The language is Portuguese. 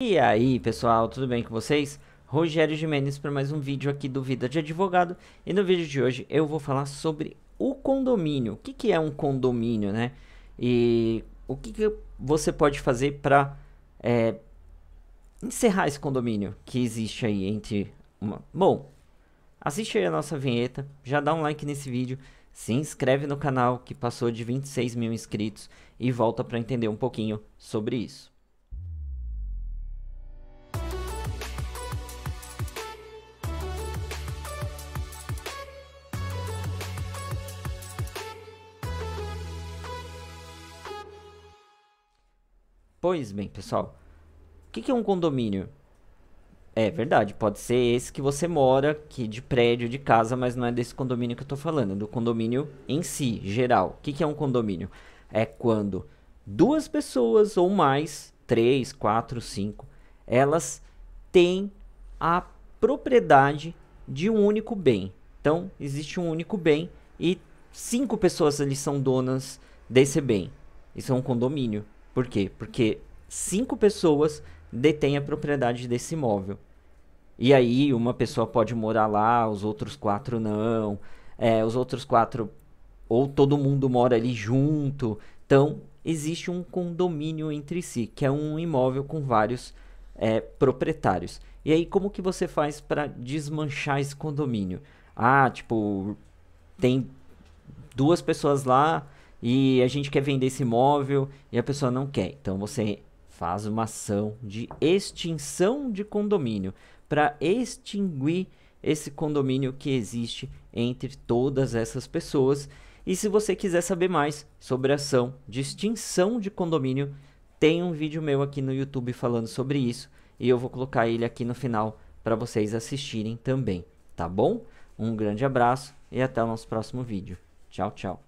E aí pessoal, tudo bem com vocês? Rogério Jimenez para mais um vídeo aqui do Vida de Advogado e no vídeo de hoje eu vou falar sobre o condomínio. O que, que é um condomínio, né? E o que, que você pode fazer para é, encerrar esse condomínio que existe aí entre uma... Bom, assiste aí a nossa vinheta, já dá um like nesse vídeo, se inscreve no canal que passou de 26 mil inscritos e volta para entender um pouquinho sobre isso. Pois bem, pessoal, o que, é um condomínio? É verdade, pode ser esse que você mora, que de prédio, de casa, mas não é desse condomínio que eu estou falando, é do condomínio em si, geral. O que, que é um condomínio? É quando duas pessoas ou mais, três, quatro, cinco, elas têm a propriedade de um único bem. Então, existe um único bem e cinco pessoas ali são donas desse bem. Isso é um condomínio. Por quê? Porque cinco pessoas detêm a propriedade desse imóvel. E aí uma pessoa pode morar lá, os outros quatro não. É, os outros quatro, ou todo mundo mora ali junto. Então, existe um condomínio entre si, que é um imóvel com vários é, proprietários. E aí, como que você faz para desmanchar esse condomínio? Ah, tipo, tem duas pessoas lá, e a gente quer vender esse imóvel e a pessoa não quer. Então você faz uma ação de extinção de condomínio para extinguir esse condomínio que existe entre todas essas pessoas. E se você quiser saber mais sobre a ação de extinção de condomínio, tem um vídeo meu aqui no YouTube falando sobre isso e eu vou colocar ele aqui no final para vocês assistirem também, tá bom? Um grande abraço e até o nosso próximo vídeo. Tchau, tchau.